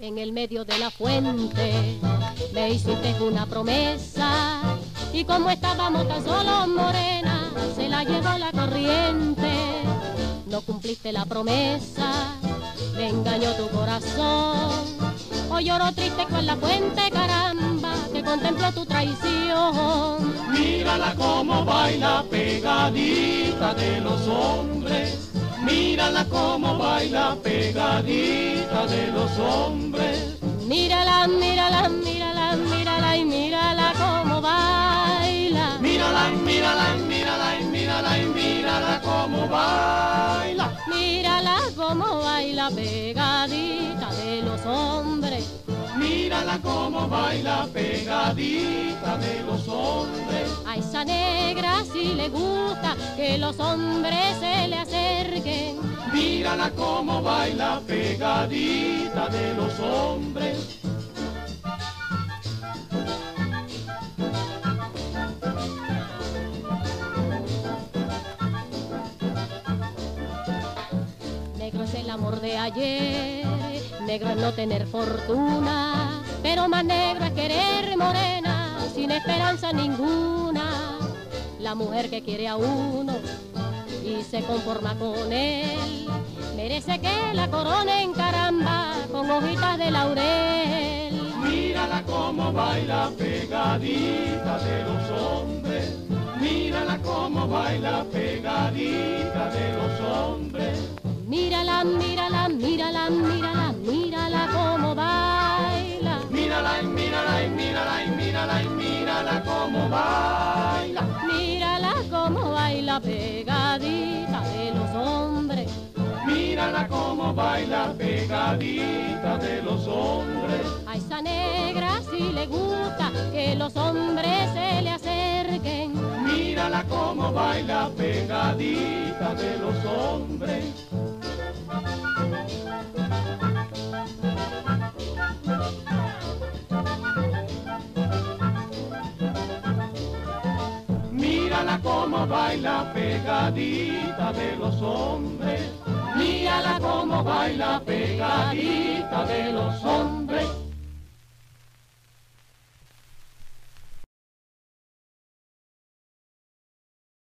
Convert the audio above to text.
En el medio de la fuente me hiciste una promesa y como estábamos tan solo morena, se la llevó la corriente. No cumpliste la promesa, me engañó tu corazón. Hoy lloro triste con la fuente, caramba, que contempló tu traición. Mírala como baila pegadita de los hombres. Mírala como baila pegadita de los hombres. Mírala, mírala, baila pegadita de los hombres. Mírala como baila pegadita de los hombres. A esa negra si le gusta que los hombres se le acerquen. Mírala como baila pegadita de los hombres. Amor de ayer, negro no tener fortuna, pero más negro es querer morena, sin esperanza ninguna. La mujer que quiere a uno y se conforma con él, merece que la coronen caramba con hojitas de laurel. Mírala como baila pegadita de los hombres. Mírala como baila pegadita mírala, mírala, mírala como baila. Mírala y mírala y mírala y mírala y mírala como baila. Mírala como baila pegadita de los hombres. Mírala como baila pegadita de los hombres. A esa negra si le gusta que los hombres se le acerquen. Mírala como baila pegadita de los hombres. Mírala como baila pegadita de los hombres. Mírala como baila pegadita de los hombres.